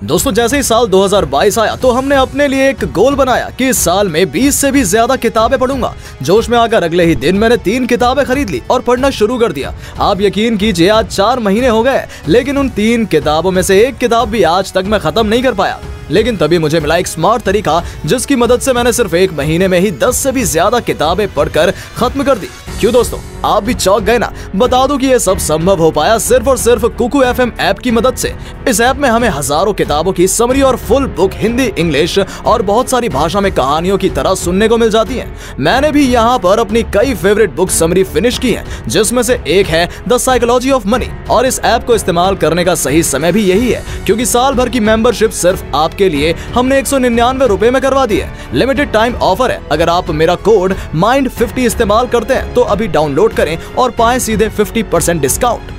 दोस्तों, जैसे ही साल 2022 आया तो हमने अपने लिए एक गोल बनाया कि इस साल में 20 से भी ज़्यादा किताबें पढ़ूँगा। जोश में आकर अगले ही दिन मैंने तीन किताबें खरीद ली और पढ़ना शुरू कर दिया। आप यकीन कीजिए, आज चार महीने हो गए, लेकिन उन तीन किताबों में से एक किताब भी आज तक मैं खत्म नहीं कर पाया। लेकिन तभी मुझे मिला एक स्मार्ट तरीका, जिसकी मदद से मैंने सिर्फ़ एक महीने में ही दस से भी ज़्यादा किताबें पढ़कर खत्म कर दी। क्यों दोस्तों? आप भी चौक गए ना? बता दो कि ये सब संभव हो पाया सिर्फ़ और सिर्फ़ कुकू एफएम ऐप की मदद से। इस ऐप में हमें हज़ारों किताबों की समरी और फुल बुक हिंदी, इंग्लिश और बहुत सारी भाषा में कहानियों की तरह सुनने को मिल जाती है। मैंने भी यहाँ पर अपनी कई फेवरेट बुक समरी फिनिश की है, जिसमें से एक है द साइकोलॉजी ऑफ़ मनी और इस ऐप को इस्तेमाल करने का सही समय भी यही है, क्योंकि साल भर की मेंबरशिप सिर्फ़ आपके लिए हमने एक सौ निन्यानवे रुपए में करवा दी है लिमिटेड टाइम ऑफ़र है। अगर आप मेरा कोड माइंड फिफ्टी इस्तेमाल करते हैं तो अभी डाउनलोड करें और पाए सीधे 50% डिस्काउंट